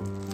Bye.